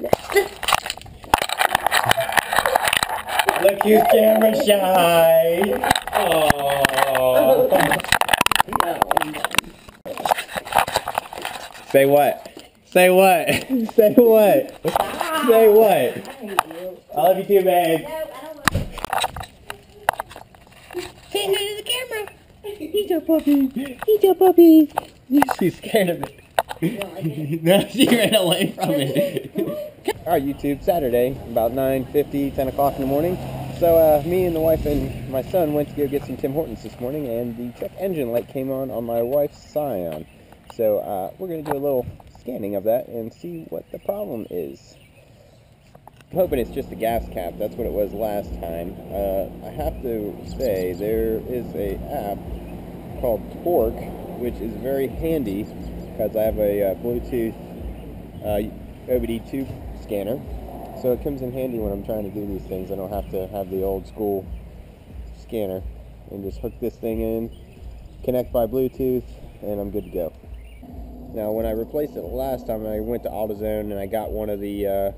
Look who's camera shy. Oh. Say what? Say what? Say what? Say what? I love you too, babe. Say hi to the camera. He's a puppy. He's a puppy. She's scared of it. no, she ran away from it. Alright, YouTube, Saturday, about 9.50, 10 o'clock in the morning. So, uh, me and the wife and my son went to go get some Tim Hortons this morning, and the check engine light came on on my wife's Scion. So, uh, we're going to do a little scanning of that and see what the problem is. I'm hoping it's just a gas cap. That's what it was last time. Uh, I have to say, there is a app called Torque, which is very handy because I have a uh, Bluetooth uh, OBD2 scanner. So it comes in handy when I'm trying to do these things. I don't have to have the old school scanner and just hook this thing in, connect by Bluetooth, and I'm good to go. Now, when I replaced it last time, I went to AutoZone and I got one of the uh,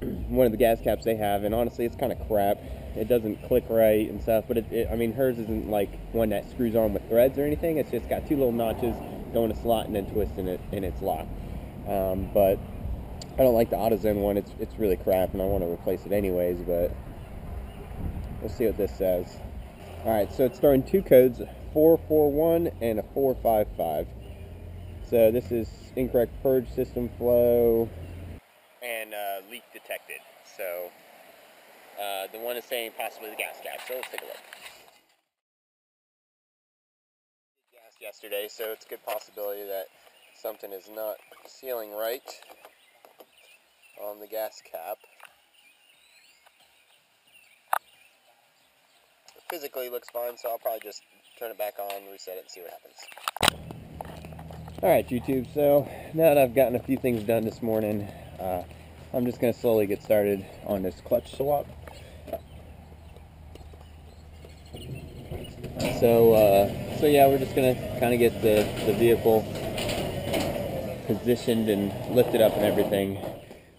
one of the gas caps they have, and honestly, it's kind of crap. It doesn't click right and stuff, but it, it, I mean, hers isn't like one that screws on with threads or anything. It's just got two little notches, going in a slot and then twisting it, and it's locked. Um, but I don't like the AutoZone one. It's it's really crap, and I want to replace it anyways. But we'll see what this says. All right, so it's throwing two codes, 441 and a 455. So this is incorrect purge system flow and uh, leak detected. So uh, the one is saying possibly the gas cap. So let's take a look. Gas yesterday, so it's a good possibility that something is not sealing right on the gas cap. Physically looks fine, so I'll probably just turn it back on, reset it, and see what happens. Alright YouTube, so now that I've gotten a few things done this morning, uh, I'm just going to slowly get started on this clutch swap. So, uh, so yeah, we're just going to kind of get the, the vehicle positioned and lifted up and everything.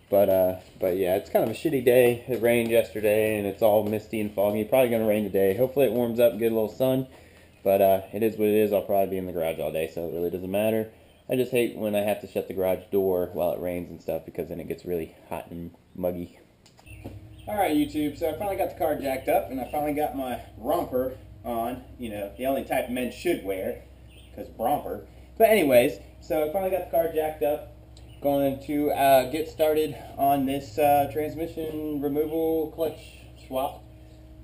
But, uh, but yeah, it's kind of a shitty day. It rained yesterday and it's all misty and foggy. Probably to rain today. Hopefully it warms up get a little sun. But uh, it is what it is. I'll probably be in the garage all day, so it really doesn't matter. I just hate when I have to shut the garage door while it rains and stuff because then it gets really hot and muggy. Alright YouTube, so I finally got the car jacked up and I finally got my romper on. You know, the only type men should wear because romper. But anyways, so I finally got the car jacked up. Going to uh, get started on this uh, transmission removal clutch swap.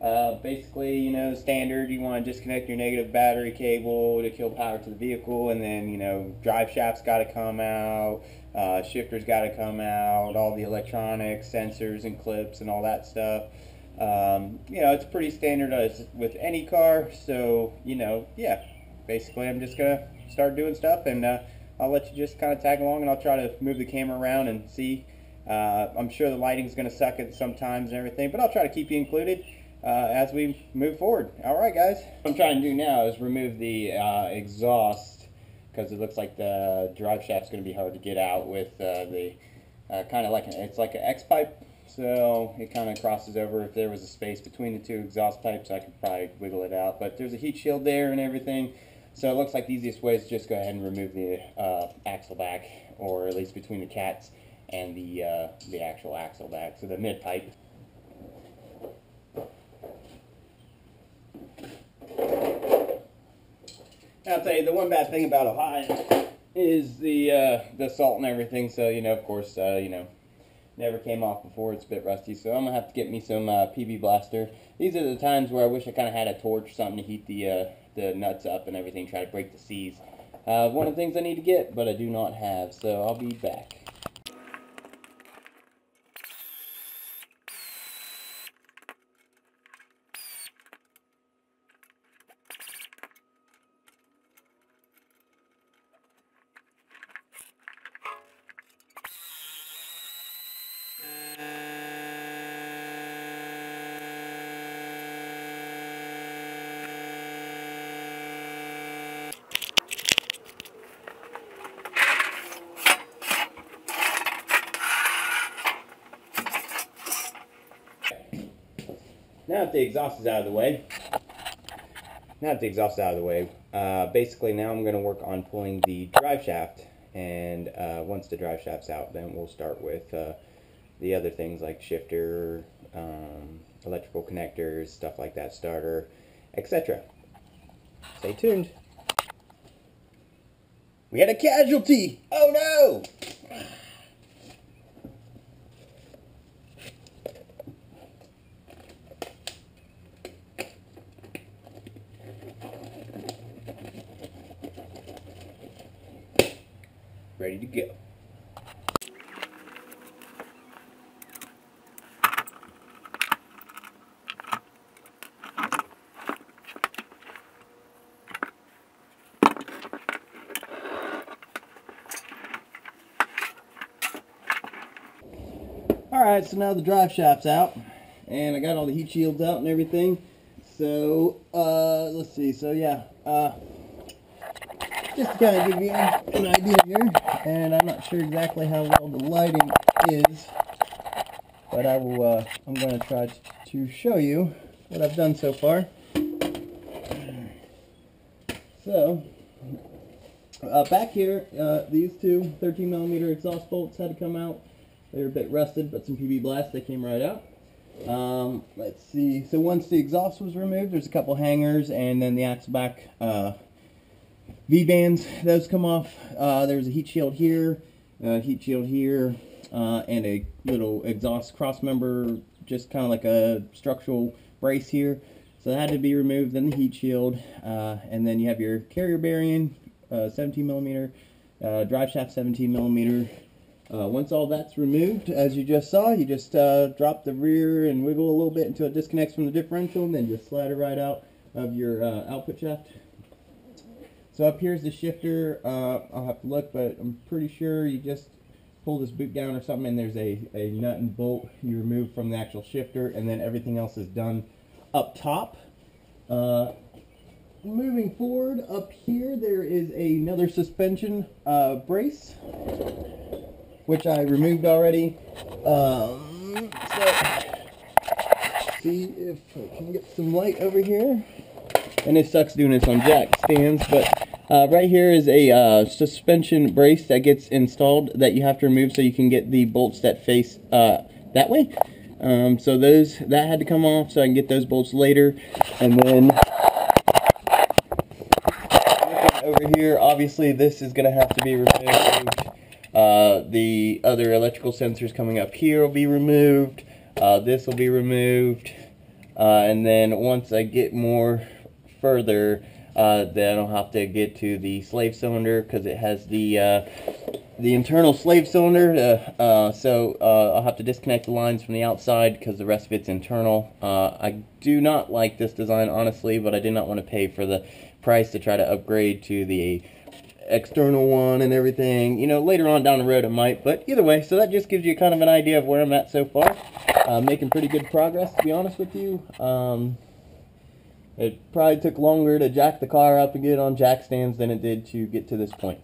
Uh, basically, you know, standard, you want to disconnect your negative battery cable to kill power to the vehicle, and then, you know, drive shaft's got to come out, uh, shifter's got to come out, all the electronics, sensors and clips and all that stuff. Um, you know, it's pretty standardized with any car, so, you know, yeah, basically I'm just going to start doing stuff, and uh, I'll let you just kind of tag along, and I'll try to move the camera around and see. Uh, I'm sure the lighting's going to suck at sometimes and everything, but I'll try to keep you included uh, as we move forward. All right, guys. What I'm trying to do now is remove the uh, exhaust because it looks like the drive shaft's going to be hard to get out with uh, the uh, kind of like an, it's like an X pipe. So it kind of crosses over. If there was a space between the two exhaust pipes, I could probably wiggle it out. But there's a heat shield there and everything. So it looks like the easiest way is just go ahead and remove the uh, axle back, or at least between the cats and the uh, the actual axle back. So the mid pipe. I'll tell you, the one bad thing about Ohio is the uh, the salt and everything. So you know, of course, uh, you know, never came off before. It's a bit rusty, so I'm gonna have to get me some uh, PB Blaster. These are the times where I wish I kind of had a torch, or something to heat the uh, the nuts up and everything, try to break the seas. Uh, one of the things I need to get, but I do not have, so I'll be back. Now that the exhaust is out of the way, now that the exhaust is out of the way, uh, basically now I'm going to work on pulling the drive shaft. And uh, once the drive shaft's out, then we'll start with uh, the other things like shifter, um, electrical connectors, stuff like that, starter, etc. Stay tuned. We had a casualty! Oh no! To go. Alright, so now the drive shaft's out, and I got all the heat shields out and everything. So, uh, let's see, so yeah, uh, just to kind of give you an idea here, and I'm not sure exactly how well the lighting is, but I will, uh, I'm going to try to show you what I've done so far. So, uh, back here, uh, these two 13 millimeter exhaust bolts had to come out. They were a bit rusted, but some PB Blast, they came right out. Um, let's see, so once the exhaust was removed, there's a couple hangers, and then the axle back uh, V-bands, those come off. Uh, there's a heat shield here, heat shield here, uh, and a little exhaust cross member, just kind of like a structural brace here. So that had to be removed, then the heat shield, uh, and then you have your carrier bearing, uh, 17 millimeter, uh, drive shaft 17 millimeter, once all that's removed, as you just saw, you just drop the rear and wiggle a little bit until it disconnects from the differential, and then just slide it right out of your output shaft. So up here's the shifter. Uh, I'll have to look, but I'm pretty sure you just pull this boot down or something, and there's a, a nut and bolt you remove from the actual shifter, and then everything else is done up top. Uh, moving forward, up here there is another suspension uh, brace which I removed already. Um, so, see if I can get some light over here. And it sucks doing this on jack stands, but uh, right here is a uh, suspension brace that gets installed that you have to remove so you can get the bolts that face uh, that way. Um, so those that had to come off so I can get those bolts later. And then over here, obviously this is going to have to be removed. Uh, the other electrical sensors coming up here will be removed. Uh, this will be removed. Uh, and then once I get more further, uh, then I'll have to get to the slave cylinder because it has the uh, the internal slave cylinder. Uh, so I'll have to disconnect the lines from the outside because the rest of it's internal. I do not like this design, honestly, but I did not want to pay for the price to try to upgrade to the external one and everything. You know, later on down the road it might, but either way, so that just gives you kind of an idea of where I'm at so far. Uh, making pretty good progress, to be honest with you. Um, it probably took longer to jack the car up and get it on jack stands than it did to get to this point.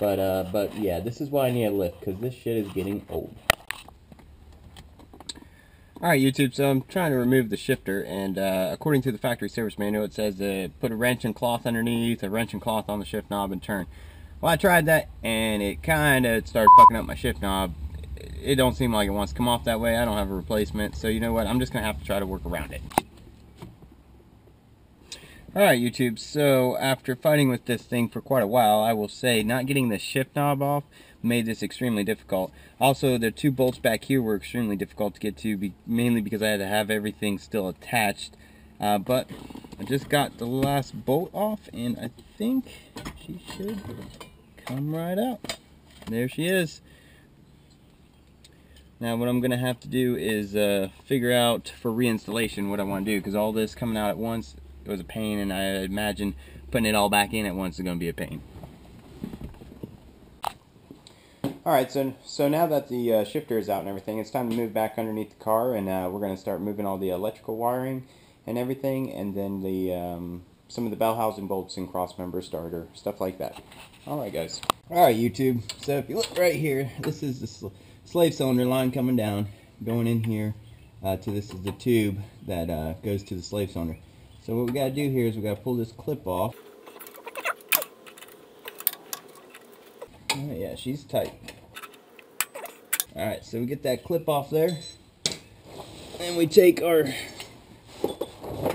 But, uh, but yeah, this is why I need a lift, because this shit is getting old. Alright YouTube, so I'm trying to remove the shifter and uh, according to the factory service manual it says uh, put a wrench and cloth underneath, a wrench and cloth on the shift knob and turn. Well I tried that and it kind of started fucking up my shift knob. It don't seem like it wants to come off that way. I don't have a replacement so you know what, I'm just going to have to try to work around it. Alright YouTube, so after fighting with this thing for quite a while, I will say not getting the shift knob off made this extremely difficult. Also, the two bolts back here were extremely difficult to get to, be mainly because I had to have everything still attached. Uh, but I just got the last bolt off, and I think she should come right out. There she is. Now what I'm going to have to do is uh, figure out for reinstallation what I want to do because all this coming out at once it was a pain and I imagine putting it all back in at once is going to be a pain. Alright, so so now that the uh, shifter is out and everything, it's time to move back underneath the car and uh, we're going to start moving all the electrical wiring and everything and then the um, some of the bell housing bolts and cross member starter, stuff like that. Alright guys. Alright YouTube, so if you look right here, this is the sl slave cylinder line coming down, going in here, uh, to this is the tube that uh, goes to the slave cylinder. So what we got to do here is we got to pull this clip off. yeah, she's tight. Alright, so we get that clip off there. And we take our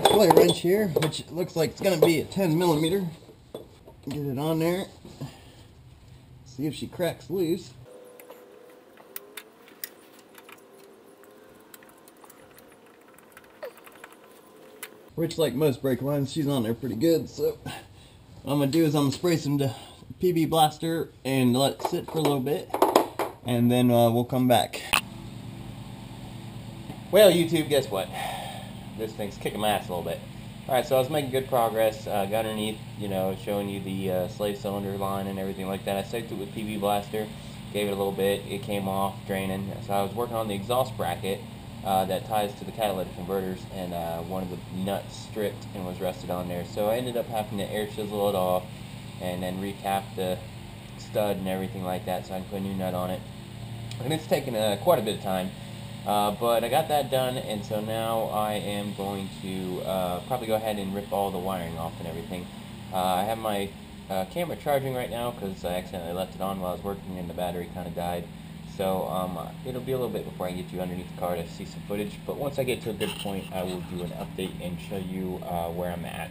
play wrench here, which looks like it's going to be a 10 millimeter. Get it on there. See if she cracks loose. Which, like most brake lines, she's on there pretty good. So, what I'm to do is I'm to spray some PB Blaster and let it sit for a little bit. And then uh, we'll come back. Well, YouTube, guess what? This thing's kicking my ass a little bit. Alright, so I was making good progress. Uh, got underneath, you know, showing you the uh, slave cylinder line and everything like that. I soaked it with PB Blaster, gave it a little bit. It came off, draining. So I was working on the exhaust bracket uh, that ties to the catalytic converters and uh, one of the nuts stripped and was rusted on there. So I ended up having to air chisel it off and then retap the stud and everything like that so I can put a new nut on it. And it's taken uh, quite a bit of time. Uh, but I got that done and so now I am going to uh, probably go ahead and rip all the wiring off and everything. Uh, I have my camera charging right now because I accidentally left it on while I was working and the battery kind of died. So um, it'll be a little bit before I get you underneath the car to see some footage. But once I get to a good point, I will do an update and show you uh, where I'm at.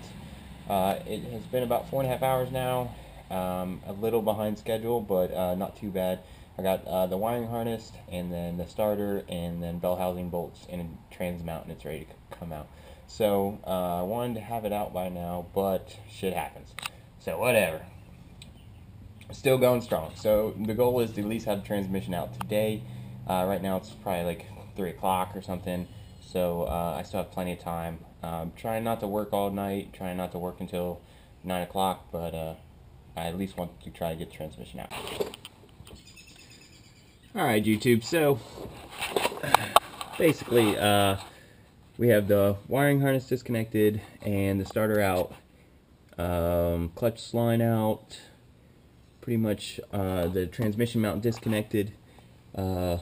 Uh, it has been about four and a half hours now. Um, a little behind schedule, but uh, not too bad. I got uh, the wiring harness, and then the starter, and then bell housing bolts, and trans mount, and it's ready to come out. So uh, I wanted to have it out by now, but shit happens. So whatever still going strong. So the goal is to at least have the transmission out today. Uh, right now it's probably like 3 o'clock or something. So uh, I still have plenty of time. Um, trying not to work all night, trying not to work until 9 o'clock, but uh, I at least want to try to get the transmission out. Alright YouTube, so basically uh, we have the wiring harness disconnected and the starter out, um, clutch line out, pretty much uh, the transmission mount disconnected. Uh,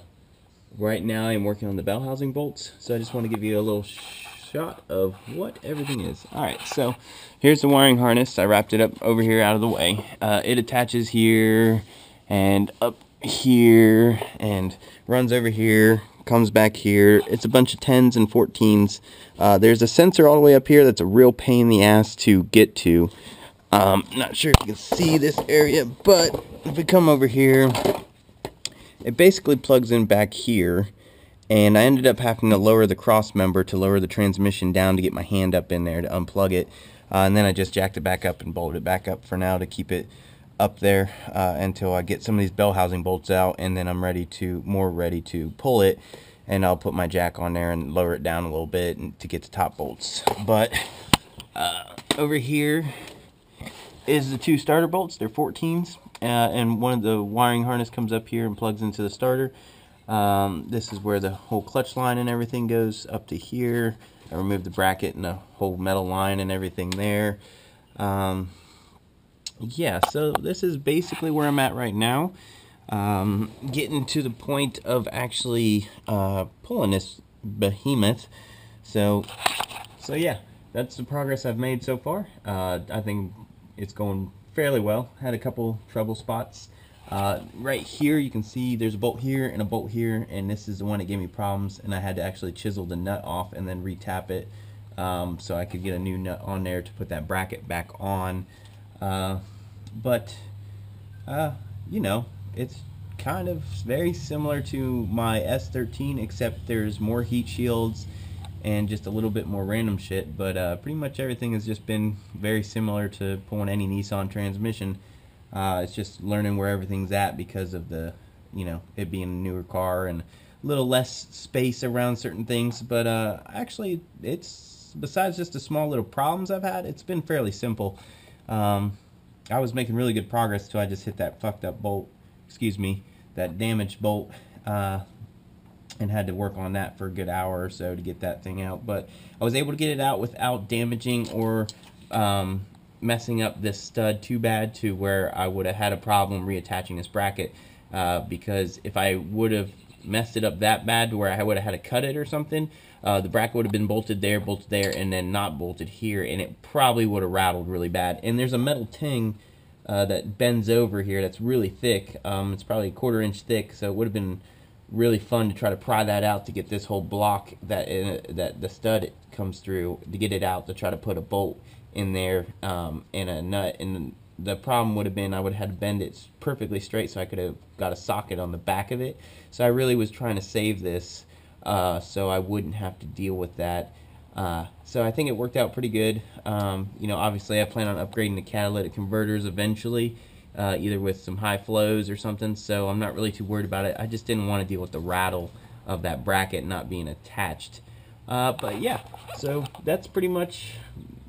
right now I'm working on the bell housing bolts, so I just want to give you a little shot of what everything is. Alright, so here's the wiring harness. I wrapped it up over here out of the way. Uh, it attaches here and up here and runs over here comes back here. It's a bunch of 10s and 14s. Uh, there's a sensor all the way up here that's a real pain in the ass to get to. Um, not sure if you can see this area, but if we come over here, it basically plugs in back here. And I ended up having to lower the cross member to lower the transmission down to get my hand up in there to unplug it. Uh, and then I just jacked it back up and bolted it back up for now to keep it up there uh, until I get some of these bell housing bolts out and then I'm ready to more ready to pull it and I'll put my jack on there and lower it down a little bit and, to get the top bolts but uh, over here is the two starter bolts. They're 14s, uh, and one of the wiring harness comes up here and plugs into the starter. Um, this is where the whole clutch line and everything goes up to here. I removed the bracket and the whole metal line and everything there. Um, yeah, so this is basically where I'm at right now. Um, getting to the point of actually uh, pulling this behemoth. So, so yeah, that's the progress I've made so far. Uh, I think it's going fairly well. Had a couple trouble spots. Uh, right here you can see there's a bolt here and a bolt here and this is the one that gave me problems and I had to actually chisel the nut off and then retap it um, so I could get a new nut on there to put that bracket back on uh, but uh, you know it's kind of very similar to my S13 except there's more heat shields and just a little bit more random shit. But uh, pretty much everything has just been very similar to pulling any Nissan transmission. Uh, it's just learning where everything's at because of the, you know, it being a newer car and a little less space around certain things. But uh, actually, it's besides just the small little problems I've had, it's been fairly simple. Um, I was making really good progress until I just hit that fucked up bolt. Excuse me, that damaged bolt. And had to work on that for a good hour or so to get that thing out. But I was able to get it out without damaging or um, messing up this stud too bad to where I would have had a problem reattaching this bracket uh, because if I would have messed it up that bad to where I would have had to cut it or something, uh, the bracket would have been bolted there, bolted there, and then not bolted here, and it probably would have rattled really bad. And there's a metal ting uh, that bends over here that's really thick. Um, it's probably a quarter inch thick, so it would have been really fun to try to pry that out to get this whole block that uh, that the stud comes through to get it out to try to put a bolt in there um, and a nut. And the problem would have been I would have had to bend it perfectly straight so I could have got a socket on the back of it. So I really was trying to save this uh, so I wouldn't have to deal with that. Uh, so I think it worked out pretty good. Um, you know obviously I plan on upgrading the catalytic converters eventually uh, either with some high flows or something so I'm not really too worried about it. I just didn't want to deal with the rattle of that bracket not being attached. Uh, but yeah so that's pretty much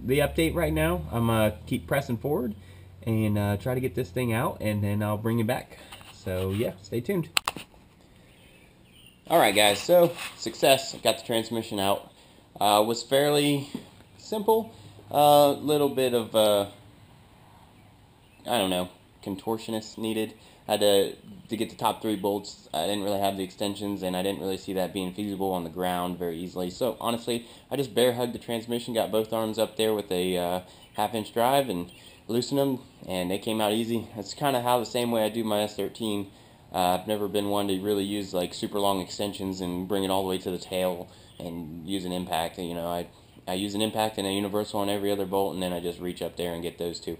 the update right now. I'm gonna keep pressing forward and uh, try to get this thing out and then I'll bring you back. So yeah stay tuned. Alright guys so success. Got the transmission out. Uh, was fairly simple. A uh, little bit of uh, I don't know contortionist needed. I had to, to get the top three bolts. I didn't really have the extensions, and I didn't really see that being feasible on the ground very easily. So honestly, I just bear hugged the transmission, got both arms up there with a uh, half inch drive, and loosened them, and they came out easy. That's kind of how the same way I do my S13. Uh, I've never been one to really use like super long extensions and bring it all the way to the tail and use an impact. You know, I I use an impact and a universal on every other bolt, and then I just reach up there and get those two.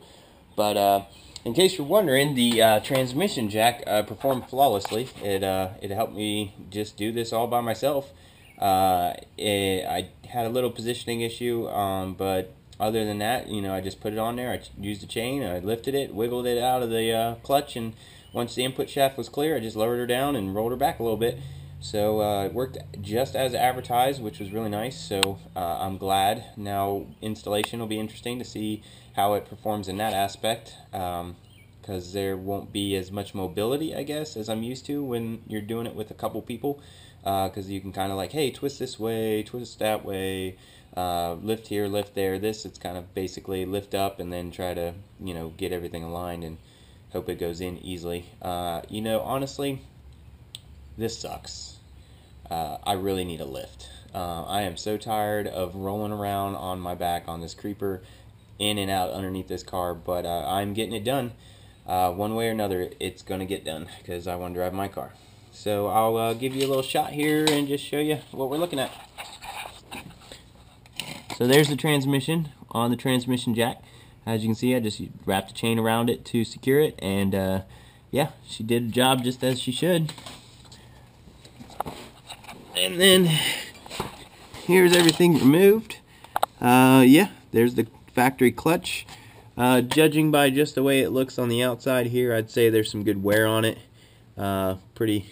But uh, in case you're wondering, the uh, transmission jack uh, performed flawlessly. It uh, it helped me just do this all by myself. Uh, it, I had a little positioning issue, um, but other than that, you know, I just put it on there. I used the chain, I lifted it, wiggled it out of the uh, clutch, and once the input shaft was clear, I just lowered her down and rolled her back a little bit. So uh, it worked just as advertised, which was really nice. So uh, I'm glad. Now installation will be interesting to see how it performs in that aspect because um, there won't be as much mobility, I guess, as I'm used to when you're doing it with a couple people. Because uh, you can kind of like, hey, twist this way, twist that way, uh, lift here, lift there. This, it's kind of basically lift up and then try to, you know, get everything aligned and hope it goes in easily. Uh, you know, honestly, this sucks. Uh, I really need a lift. Uh, I am so tired of rolling around on my back on this creeper, in and out underneath this car, but uh, I'm getting it done. Uh, one way or another, it's going to get done because I want to drive my car. So I'll uh, give you a little shot here and just show you what we're looking at. So there's the transmission on the transmission jack. As you can see, I just wrapped a chain around it to secure it, and uh, yeah, she did a job just as she should. And then here's everything removed. Uh, yeah, there's the factory clutch. Uh, judging by just the way it looks on the outside here, I'd say there's some good wear on it. Uh, pretty,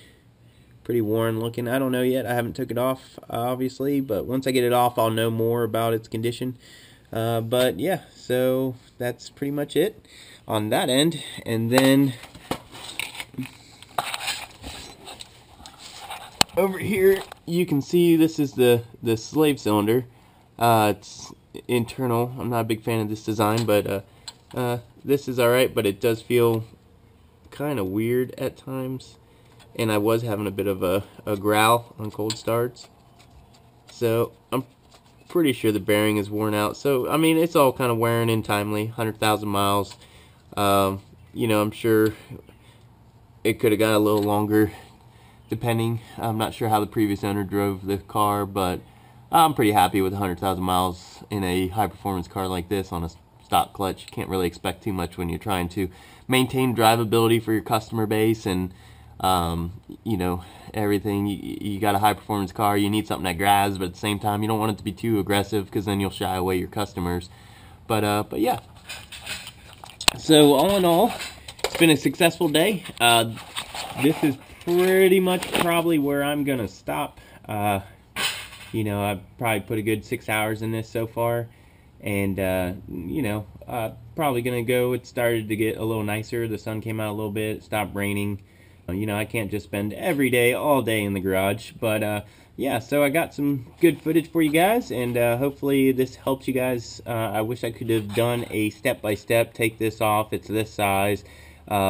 pretty worn looking. I don't know yet. I haven't took it off, obviously, but once I get it off, I'll know more about its condition. Uh, but yeah, so that's pretty much it on that end. And then over here you can see this is the the slave cylinder uh, it's internal. I'm not a big fan of this design but uh, uh, this is alright but it does feel kind of weird at times. And I was having a bit of a, a growl on cold starts. So I'm pretty sure the bearing is worn out. So I mean it's all kind of wearing in timely 100,000 miles. Um, you know I'm sure it could have got a little longer depending. I'm not sure how the previous owner drove the car, but I'm pretty happy with 100,000 miles in a high performance car like this on a stock clutch. You can't really expect too much when you're trying to maintain drivability for your customer base and um, you know everything. You, you got a high performance car, you need something that grabs, but at the same time you don't want it to be too aggressive because then you'll shy away your customers. But uh, but yeah. So all in all, it's been a successful day. Uh, this is pretty much probably where I'm gonna stop. Uh, you know, I've probably put a good six hours in this so far, and uh, you know, uh, probably gonna go. It started to get a little nicer. The sun came out a little bit. stopped raining. Uh, you know, I can't just spend every day, all day in the garage, but uh, yeah. So I got some good footage for you guys, and uh, hopefully this helps you guys. Uh, I wish I could have done a step by step. Take this off. It's this size.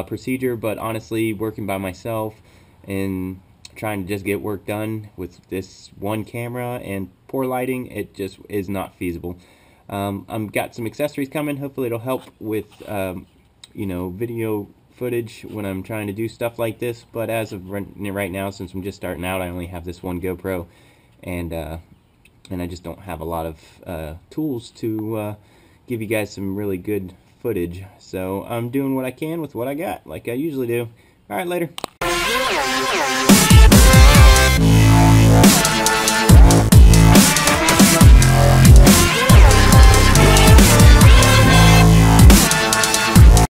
procedure, but honestly, working by myself, and trying to just get work done with this one camera and poor lighting, it just is not feasible. Um, I've got some accessories coming. Hopefully it'll help with, um, you know, video footage when I'm trying to do stuff like this. But as of right now, since I'm just starting out, I only have this one GoPro. And, uh, and I just don't have a lot of uh, tools to uh, give you guys some really good footage. So I'm doing what I can with what I got, like I usually do. Alright, later. Thank